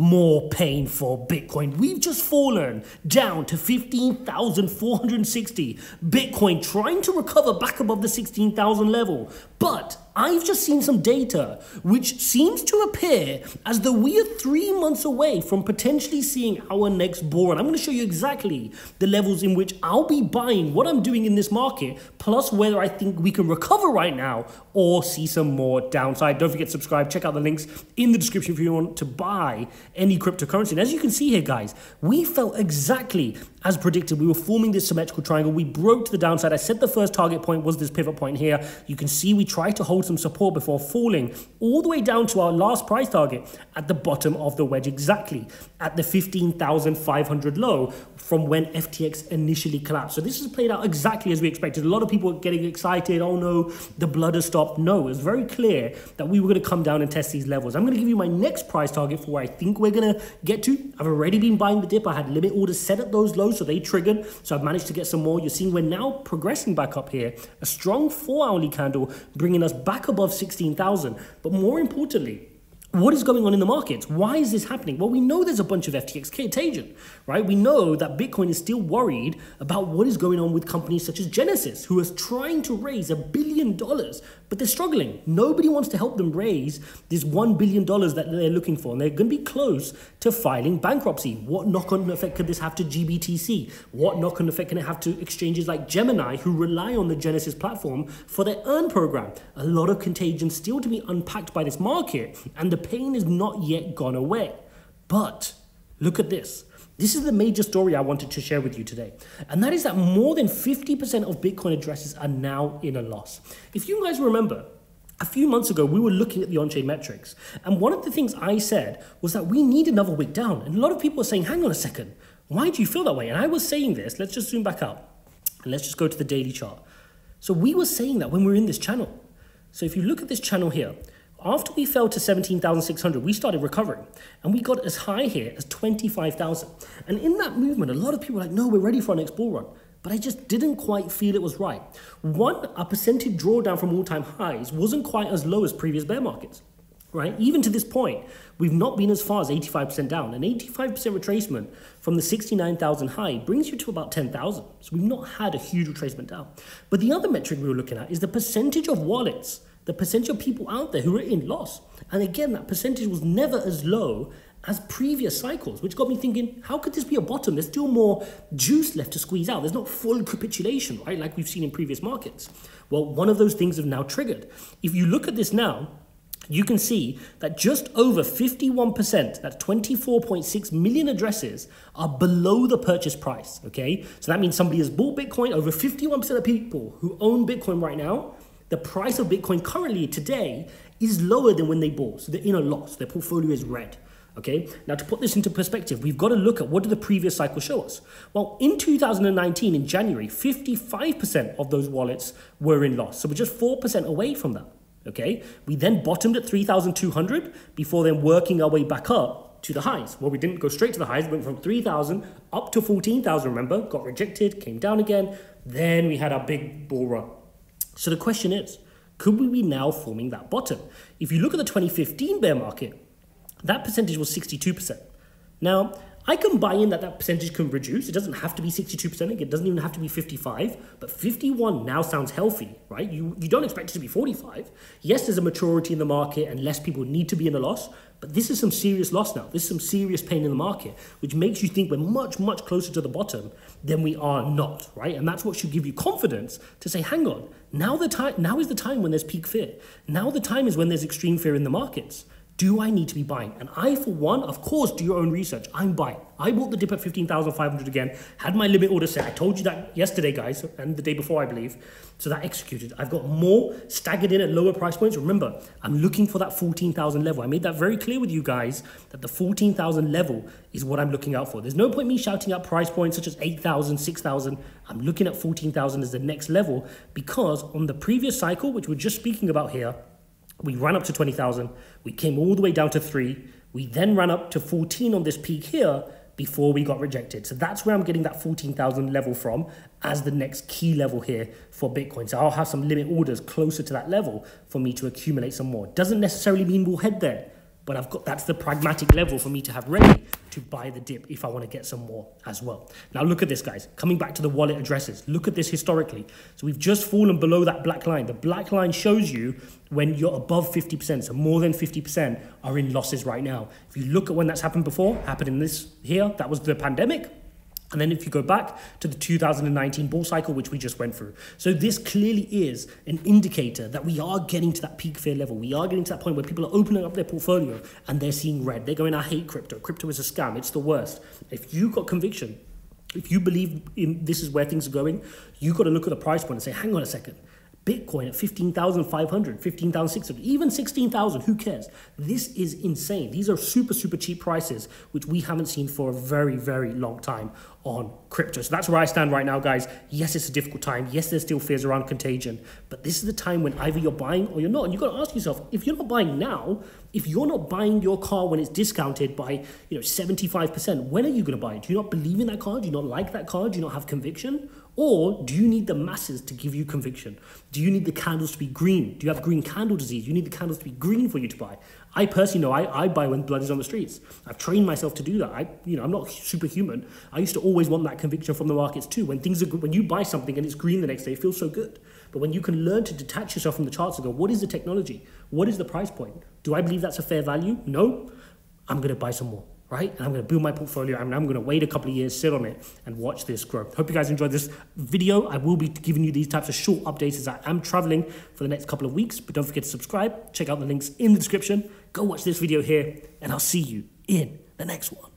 more pain for Bitcoin. We've just fallen down to 15,460. Bitcoin trying to recover back above the 16,000 level. But I've just seen some data which seems to appear as though we are three months away from potentially seeing our next bull run. I'm going to show you exactly the levels in which I'll be buying what I'm doing in this market, plus whether I think we can recover right now or see some more downside. Don't forget to subscribe. Check out the links in the description if you want to buy any cryptocurrency. And as you can see here, guys, we felt exactly as predicted. We were forming this symmetrical triangle. We broke to the downside. I said the first target point was this pivot point here. You can see we tried to hold some support before falling all the way down to our last price target at the bottom of the wedge, exactly at the 15,500 low from when FTX initially collapsed. So this has played out exactly as we expected. A lot of people were getting excited. Oh no, the blood has stopped. No, it was very clear that we were going to come down and test these levels. I'm going to give you my next price target for where I think we're going to get to. I've already been buying the dip. I had limit orders set at those lows, so they triggered. So I've managed to get some more. You're seeing we're now progressing back up here. A strong four hourly candle bringing us back above 16,000. But more importantly, what is going on in the markets? Why is this happening? Well, we know there's a bunch of FTX contagion, right? We know that Bitcoin is still worried about what is going on with companies such as Genesis, who is trying to raise a billion dollars, but they're struggling. Nobody wants to help them raise this $1 billion that they're looking for, and they're going to be close to filing bankruptcy. What knock on effect could this have to GBTC? What knock on effect can it have to exchanges like Gemini, who rely on the Genesis platform for their earn program? A lot of contagion still to be unpacked by this market, and the pain is not yet gone away. But look at this. This is the major story I wanted to share with you today. And that is that more than 50% of Bitcoin addresses are now in a loss. If you guys remember, a few months ago, we were looking at the on-chain metrics. And one of the things I said was that we need another wick down. And a lot of people are saying, hang on a second, why do you feel that way? And I was saying this, let's just zoom back up And let's just go to the daily chart. So we were saying that when we were in this channel. So if you look at this channel here, after we fell to 17,600, we started recovering and we got as high here as 25,000. And in that movement, a lot of people were like, no, we're ready for our next bull run. But I just didn't quite feel it was right. One, a percentage drawdown from all-time highs wasn't quite as low as previous bear markets, right? Even to this point, we've not been as far as 85% down. An 85% retracement from the 69,000 high brings you to about 10,000. So we've not had a huge retracement down. But the other metric we were looking at is the percentage of wallets the percentage of people out there who are in loss. And again, that percentage was never as low as previous cycles, which got me thinking, how could this be a bottom? There's still more juice left to squeeze out. There's not full capitulation, right? Like we've seen in previous markets. Well, one of those things have now triggered. If you look at this now, you can see that just over 51%, that's 24.6 million addresses, are below the purchase price, okay? So that means somebody has bought Bitcoin, over 51% of people who own Bitcoin right now the price of Bitcoin currently today is lower than when they bought. So they're in a loss. Their portfolio is red. Okay, now to put this into perspective, we've got to look at what did the previous cycle show us? Well, in 2019, in January, 55% of those wallets were in loss. So we're just 4% away from that. Okay, we then bottomed at 3,200 before then working our way back up to the highs. Well, we didn't go straight to the highs, we went from 3,000 up to 14,000, remember, got rejected, came down again. Then we had our big bull run. So the question is, could we be now forming that bottom? If you look at the 2015 bear market, that percentage was 62%. Now, I can buy in that that percentage can reduce. It doesn't have to be 62%. It doesn't even have to be 55. But 51 now sounds healthy, right? You, you don't expect it to be 45. Yes, there's a maturity in the market and less people need to be in a loss. But this is some serious loss now. This is some serious pain in the market, which makes you think we're much, much closer to the bottom than we are not, right? And that's what should give you confidence to say, hang on, now the time now is the time when there's peak fear. Now the time is when there's extreme fear in the markets. Do I need to be buying? And I, for one, of course, do your own research. I'm buying. I bought the dip at 15,500 again, had my limit order set. I told you that yesterday, guys, and the day before, I believe. So that executed. I've got more staggered in at lower price points. Remember, I'm looking for that 14,000 level. I made that very clear with you guys that the 14,000 level is what I'm looking out for. There's no point me shouting out price points such as 8,000, 6,000. I'm looking at 14,000 as the next level because on the previous cycle, which we're just speaking about here, we ran up to 20,000. We came all the way down to three. We then ran up to 14 on this peak here before we got rejected. So that's where I'm getting that 14,000 level from as the next key level here for Bitcoin. So I'll have some limit orders closer to that level for me to accumulate some more. Doesn't necessarily mean we'll head there, but I've got that's the pragmatic level for me to have ready to buy the dip if I want to get some more as well. Now look at this, guys. Coming back to the wallet addresses, look at this historically. So we've just fallen below that black line. The black line shows you when you're above 50%, so more than 50% are in losses right now. If you look at when that's happened before, happened in this here, that was the pandemic. And then if you go back to the 2019 bull cycle, which we just went through. So this clearly is an indicator that we are getting to that peak fear level. We are getting to that point where people are opening up their portfolio and they're seeing red. They're going, I hate crypto. Crypto is a scam. It's the worst. If you've got conviction, if you believe in this is where things are going, you've got to look at the price point and say, hang on a second. Bitcoin at 15,500, 15,600, even 16,000, who cares? This is insane. These are super, super cheap prices, which we haven't seen for a very, very long time on crypto. So that's where I stand right now, guys. Yes, it's a difficult time. Yes, there's still fears around contagion, but this is the time when either you're buying or you're not. And you've got to ask yourself, if you're not buying now, if you're not buying your car when it's discounted by, you know, 75%, when are you going to buy it? Do you not believe in that car? Do you not like that car? Do you not have conviction? Or do you need the masses to give you conviction? Do you need the candles to be green? Do you have green candle disease? You need the candles to be green for you to buy. I personally know I, I buy when blood is on the streets. I've trained myself to do that. I, you know, I'm not superhuman. I used to always want that conviction from the markets too. When things are when you buy something and it's green the next day, it feels so good. But when you can learn to detach yourself from the charts and go, what is the technology? What is the price point? Do I believe that's a fair value? No. I'm going to buy some more right? And I'm going to build my portfolio and I'm going to wait a couple of years, sit on it, and watch this grow. Hope you guys enjoyed this video. I will be giving you these types of short updates as I am traveling for the next couple of weeks. But don't forget to subscribe. Check out the links in the description. Go watch this video here, and I'll see you in the next one.